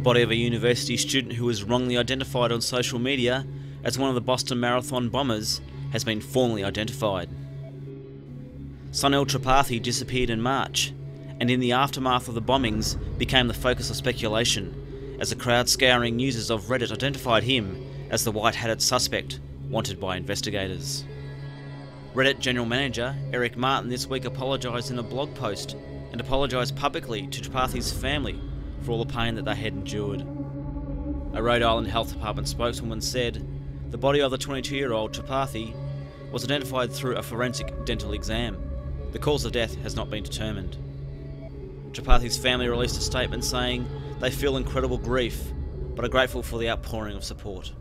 body of a university student who was wrongly identified on social media as one of the Boston Marathon bombers has been formally identified. Sunil Tripathi disappeared in March, and in the aftermath of the bombings became the focus of speculation, as the crowd scouring users of Reddit identified him as the white-hatted suspect wanted by investigators. Reddit General Manager Erik Martin this week apologised in a blog post and apologised publicly to Tripathi's family for all the pain that they had endured. A Rhode Island Health Department spokeswoman said the body of the 22 year old Tripathi was identified through a forensic dental exam. The cause of death has not been determined. Tripathi's family released a statement saying they feel incredible grief but are grateful for the outpouring of support.